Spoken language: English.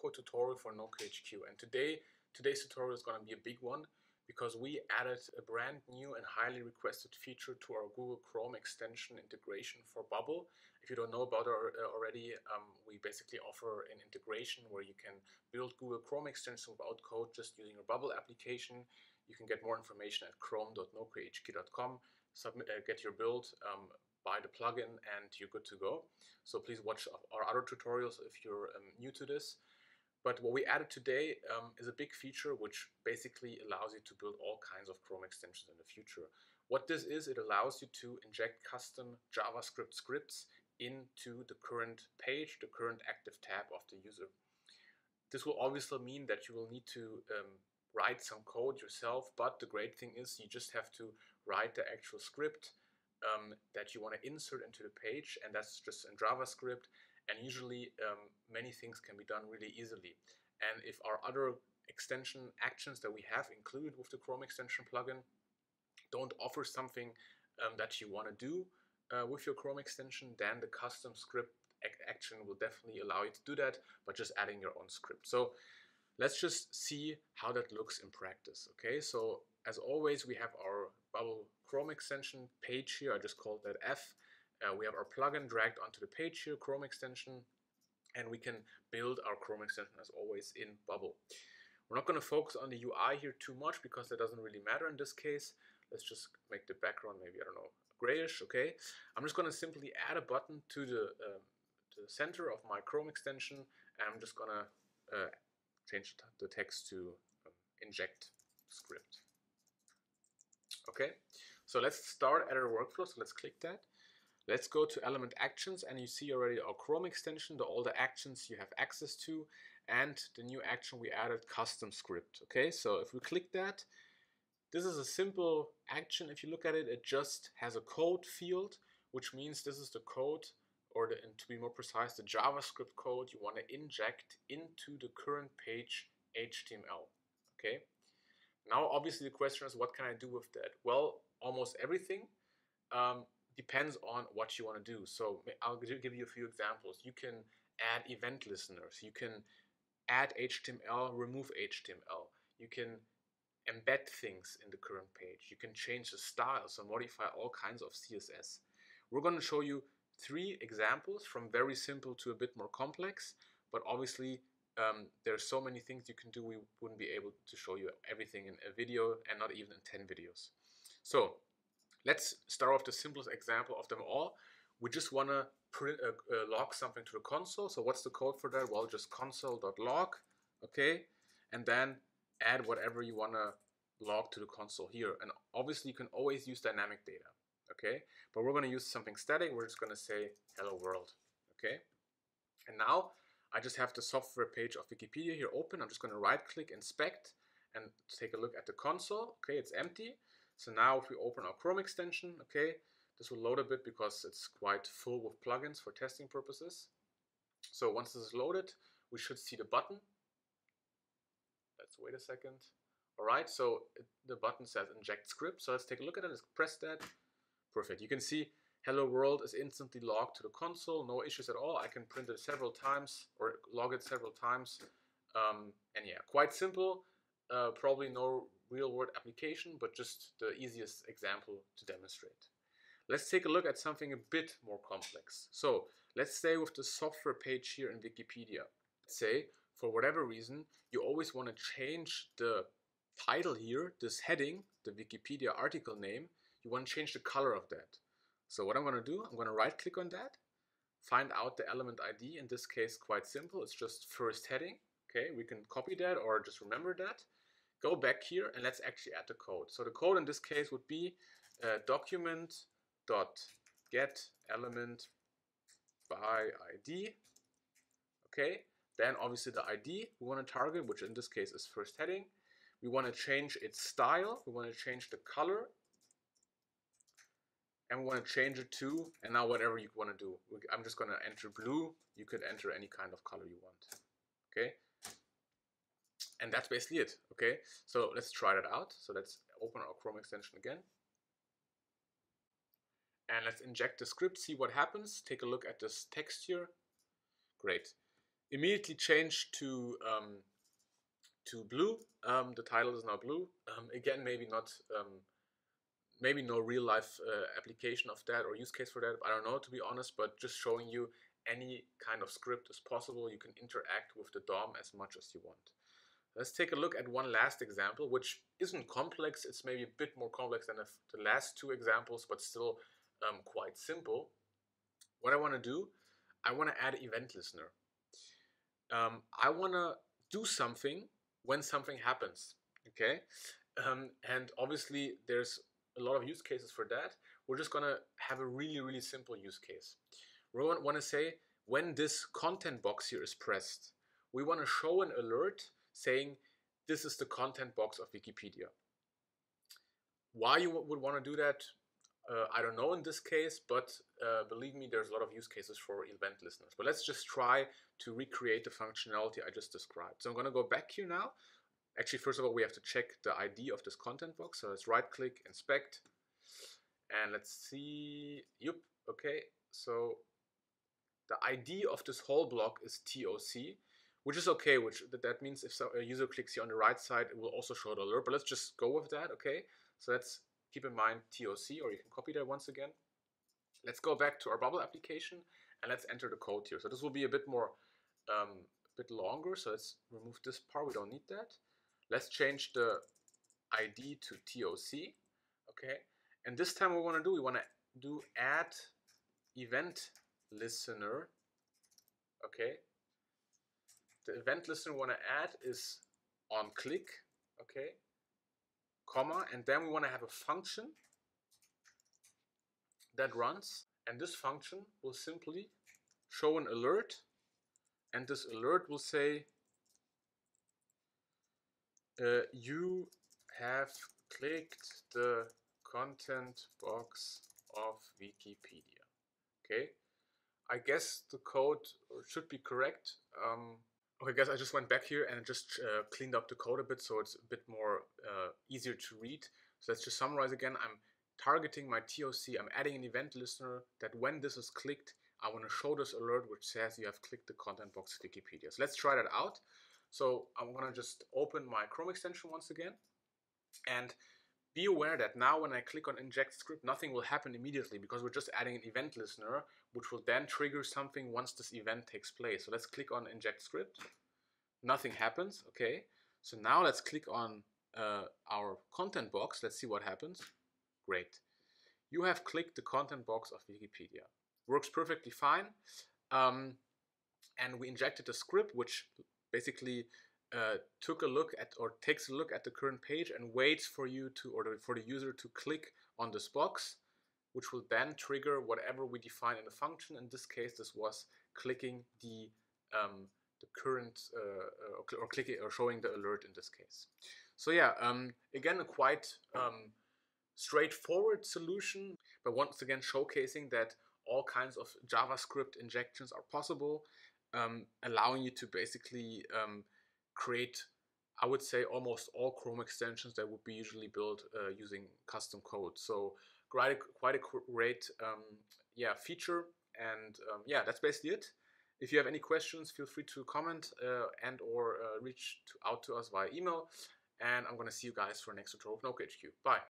code tutorial for NoCodeHQ and today today's tutorial is going to be a big one because we added a brand new and highly requested feature to our Google Chrome extension integration for Bubble. If you don't know about it uh, already, um, we basically offer an integration where you can build Google Chrome extensions without code just using your Bubble application. You can get more information at chrome.nocodehq.com, submit, uh, get your build, um, buy the plugin and you're good to go. So please watch our other tutorials if you're um, new to this. But what we added today um, is a big feature which basically allows you to build all kinds of Chrome extensions in the future. What this is, it allows you to inject custom JavaScript scripts into the current page, the current active tab of the user. This will obviously mean that you will need to um, write some code yourself, but the great thing is you just have to write the actual script um, that you want to insert into the page, and that's just in JavaScript and usually um, many things can be done really easily. And if our other extension actions that we have included with the Chrome extension plugin don't offer something um, that you want to do uh, with your Chrome extension, then the custom script action will definitely allow you to do that by just adding your own script. So let's just see how that looks in practice. Okay, so as always, we have our Bubble Chrome extension page here. I just called that F. Uh, we have our plugin dragged onto the page here, Chrome extension, and we can build our Chrome extension as always in Bubble. We're not going to focus on the UI here too much because that doesn't really matter in this case. Let's just make the background maybe, I don't know, grayish, okay? I'm just going to simply add a button to the, um, to the center of my Chrome extension and I'm just going to uh, change the text to um, inject script. Okay, so let's start at our workflow. So let's click that. Let's go to element actions and you see already our Chrome extension, the, all the actions you have access to and the new action we added custom script. Okay, so if we click that, this is a simple action. If you look at it, it just has a code field, which means this is the code or the, and to be more precise, the JavaScript code you want to inject into the current page HTML. Okay. Now, obviously, the question is, what can I do with that? Well, almost everything. Um, depends on what you want to do. So I'll give you a few examples. You can add event listeners. You can add HTML, remove HTML. You can embed things in the current page. You can change the style, so modify all kinds of CSS. We're going to show you three examples from very simple to a bit more complex, but obviously um, are so many things you can do, we wouldn't be able to show you everything in a video and not even in 10 videos. So Let's start off the simplest example of them all. We just want to print, uh, uh, log something to the console. So what's the code for that? Well, just console.log, okay? And then add whatever you want to log to the console here. And obviously you can always use dynamic data, okay? But we're going to use something static. We're just going to say hello world, okay? And now I just have the software page of Wikipedia here open. I'm just going to right click inspect and take a look at the console. Okay, it's empty. So now if we open our Chrome extension, okay, this will load a bit because it's quite full with plugins for testing purposes. So once this is loaded, we should see the button. Let's wait a second. All right, so it, the button says inject script. So let's take a look at it. Let's press that. Perfect. You can see hello world is instantly logged to the console. No issues at all. I can print it several times or log it several times. Um, and yeah, quite simple. Uh, probably no real world application, but just the easiest example to demonstrate. Let's take a look at something a bit more complex. So let's stay with the software page here in Wikipedia. Say, for whatever reason, you always want to change the title here, this heading, the Wikipedia article name, you want to change the color of that. So what I'm going to do, I'm going to right click on that, find out the element ID, in this case quite simple, it's just first heading. Okay, we can copy that or just remember that go back here and let's actually add the code. So the code in this case would be uh, document dot get element by ID. Okay, then obviously the ID we want to target, which in this case is first heading. We want to change its style. We want to change the color. And we want to change it to, and now whatever you want to do. I'm just going to enter blue. You could enter any kind of color you want. Okay, and that's basically it, okay? So let's try that out. So let's open our Chrome extension again. And let's inject the script, see what happens. Take a look at this text here. Great. immediately change to um, to blue. Um, the title is now blue. Um, again, maybe not, um, maybe no real life uh, application of that or use case for that. I don't know to be honest, but just showing you any kind of script is possible. You can interact with the DOM as much as you want. Let's take a look at one last example, which isn't complex. It's maybe a bit more complex than the last two examples, but still um, quite simple. What I want to do, I want to add event listener. Um, I want to do something when something happens, okay? Um, and obviously there's a lot of use cases for that. We're just gonna have a really, really simple use case. We want to say when this content box here is pressed, we want to show an alert saying this is the content box of Wikipedia. Why you would want to do that, uh, I don't know in this case, but uh, believe me, there's a lot of use cases for event listeners. But let's just try to recreate the functionality I just described. So I'm going to go back here now. Actually, first of all, we have to check the ID of this content box. So let's right click, inspect, and let's see. Yep, okay. So the ID of this whole block is TOC, which is okay, which that means if a user clicks here on the right side, it will also show the alert. But let's just go with that, okay? So let's keep in mind TOC, or you can copy that once again. Let's go back to our bubble application and let's enter the code here. So this will be a bit more, um, a bit longer. So let's remove this part. We don't need that. Let's change the ID to TOC. Okay. And this time we want to do, we want to do add event listener. Okay. The event listener we want to add is on click. Okay comma, and then we want to have a function that runs, and this function will simply show an alert, and this alert will say, uh, you have clicked the content box of Wikipedia. Okay, I guess the code should be correct. Um, Okay guys, I just went back here and just uh, cleaned up the code a bit so it's a bit more uh, easier to read. So let's just summarize again. I'm targeting my TOC, I'm adding an event listener that when this is clicked, I want to show this alert which says you have clicked the content box of Wikipedia. So let's try that out. So I'm going to just open my Chrome extension once again and be aware that now when I click on inject script, nothing will happen immediately because we're just adding an event listener, which will then trigger something once this event takes place. So let's click on inject script. Nothing happens, okay. So now let's click on uh, our content box. Let's see what happens. Great. You have clicked the content box of Wikipedia. Works perfectly fine. Um, and we injected a script which basically uh, took a look at or takes a look at the current page and waits for you to or for the user to click on this box which will then trigger whatever we define in the function. In this case, this was clicking the um, the current uh, or, or, clicking or showing the alert in this case. So yeah, um, again a quite um, straightforward solution, but once again showcasing that all kinds of JavaScript injections are possible, um, allowing you to basically um, create, I would say, almost all Chrome extensions that would be usually built uh, using custom code. So quite a, quite a great um, yeah feature, and um, yeah, that's basically it. If you have any questions, feel free to comment uh, and or uh, reach to, out to us via email. And I'm gonna see you guys for next tutorial of NoCodeHQ. Bye.